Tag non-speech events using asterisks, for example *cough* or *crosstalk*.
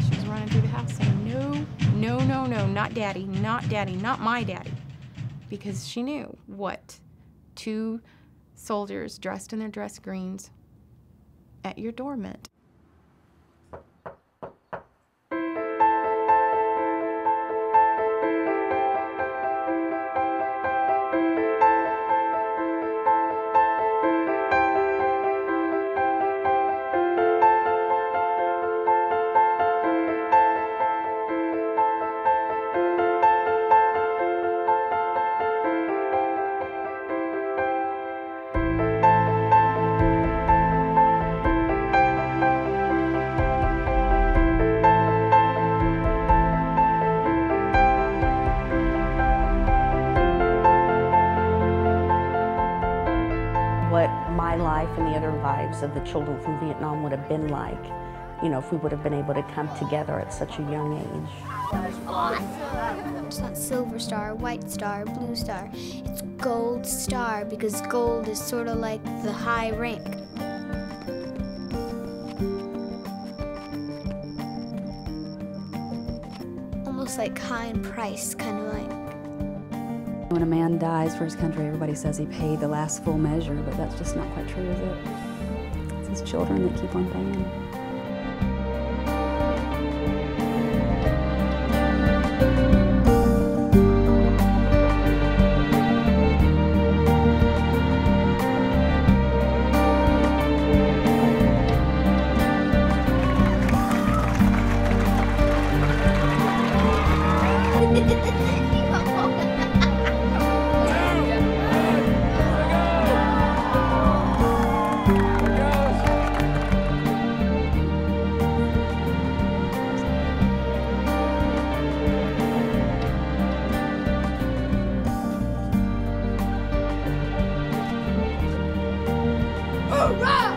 She was running through the house saying, No, no, no, no, not daddy, not daddy, not my daddy. Because she knew what two soldiers dressed in their dress greens at your door meant. My life and the other lives of the children from Vietnam would have been like, you know, if we would have been able to come together at such a young age. It's not silver star, white star, blue star. It's gold star because gold is sort of like the high rank. Almost like high in price, kind of like. When a man dies for his country, everybody says he paid the last full measure, but that's just not quite true, is it? It's his children that keep on paying. *laughs* Hurrah!